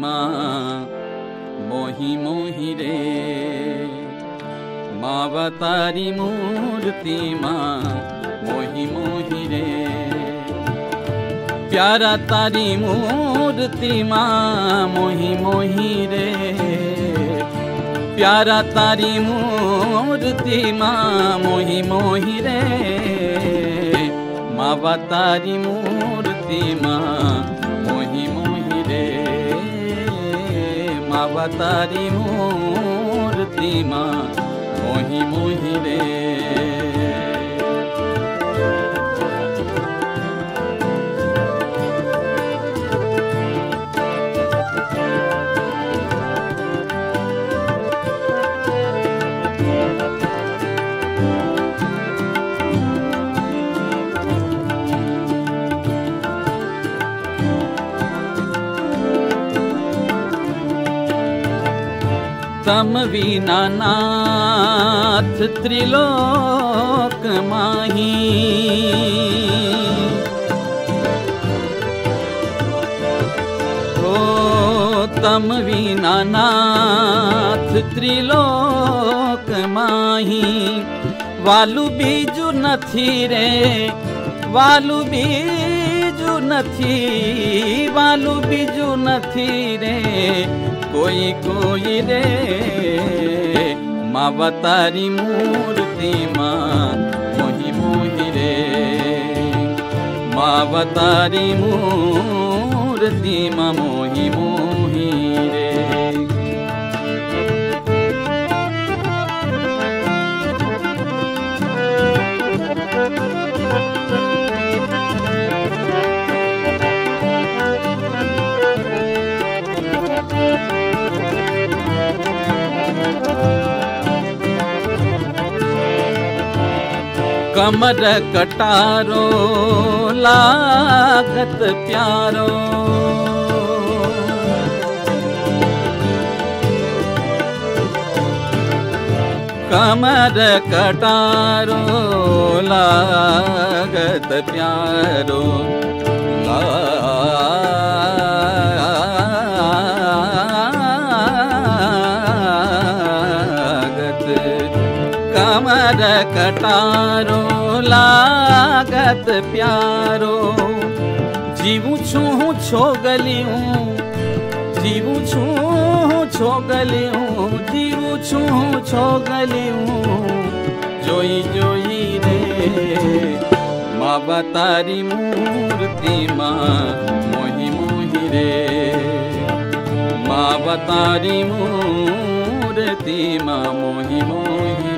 माँ मोही मोही रे मावतारी मूर्ति माँ मोही मोही रे प्यारा तारी मूर्ति माँ मोही मोही रे प्यारा तारी मूर्ति माँ मोही मोही रे मावा तारी मूर्ति माँ मोही मोही रे मावा तारी मूर्ति माँ मोही मोही तम विना नाथ त्रिलोक माही ओ तम विना नाथ त्रिलोक माही वालु बीजु नथी रे वालु बीजु नथी वालु बीजु नथी रे कोई कोई रे। मावतारी मूर्ति माँ मोही मोही रे। मावतारी मूर्ति माँ मोही मोही कमर कटारो लागत प्यारो। कमर कटारो लागत प्यारो। लागत कमर कटारो लागत प्यारो। जीवू छू छो गलियूं जीवू छू छो गलियूं जीवू छू छो गलियूं जोई जोई रे माँ तारी मूर्ति माँ मोही मोही रे। माँ तारी मूर्ति माँ मोही मोही रे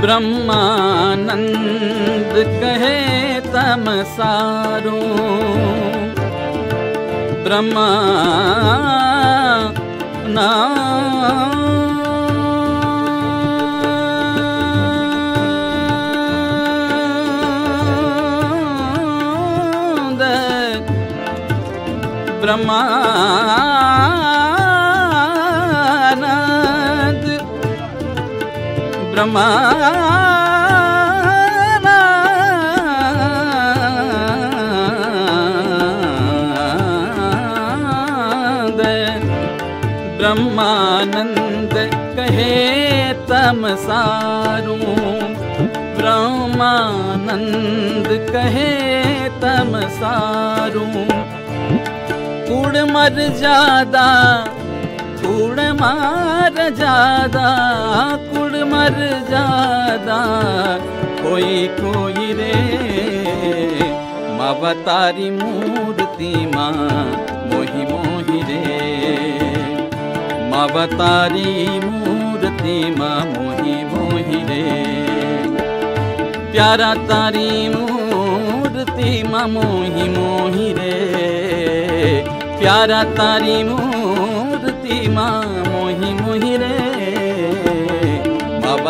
ब्रह्मानंद कहे तम सारो। ब्रह्मा ना। ब्रह्मानंद ब्रह्मा ब्रह्मानंद कहे तम सारू। ब्रह्मानंद कहे तम सारू। कुड़ मर जादा कुड़ मार जादा मर जादा, कोई कोई रे। माँ तारी मूर्ति माँ, मोही मोही रे। माँ तारी मूर्ति माँ, मोही मोही रे। प्यारा तारी मूर्ति माँ, मोही मोही रे। प्यारा तारी मूर्ति माँ, मोही